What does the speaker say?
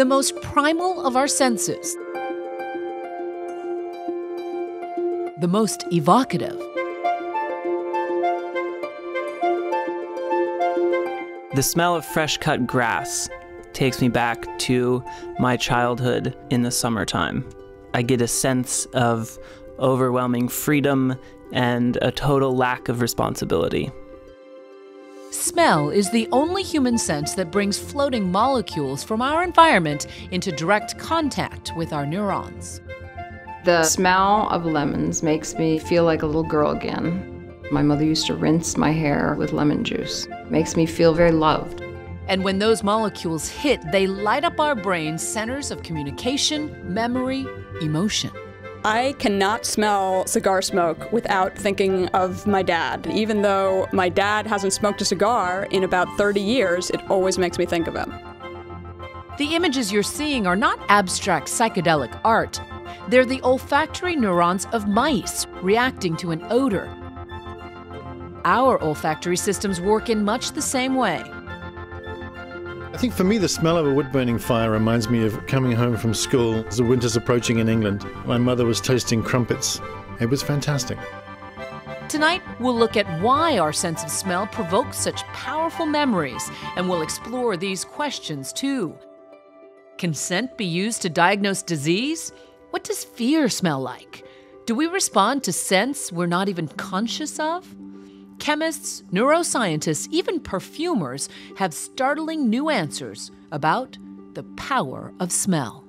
the most primal of our senses, the most evocative. The smell of fresh cut grass takes me back to my childhood in the summertime. I get a sense of overwhelming freedom and a total lack of responsibility. Smell is the only human sense that brings floating molecules from our environment into direct contact with our neurons. The smell of lemons makes me feel like a little girl again. My mother used to rinse my hair with lemon juice. Makes me feel very loved. And when those molecules hit, they light up our brain's centers of communication, memory, emotion. I cannot smell cigar smoke without thinking of my dad. Even though my dad hasn't smoked a cigar in about 30 years, it always makes me think of him. The images you're seeing are not abstract psychedelic art. They're the olfactory neurons of mice reacting to an odor. Our olfactory systems work in much the same way. I think for me, the smell of a wood burning fire reminds me of coming home from school as the winter's approaching in England. My mother was toasting crumpets. It was fantastic. Tonight, we'll look at why our sense of smell provokes such powerful memories, and we'll explore these questions too. Can scent be used to diagnose disease? What does fear smell like? Do we respond to scents we're not even conscious of? Chemists, neuroscientists, even perfumers have startling new answers about the power of smell.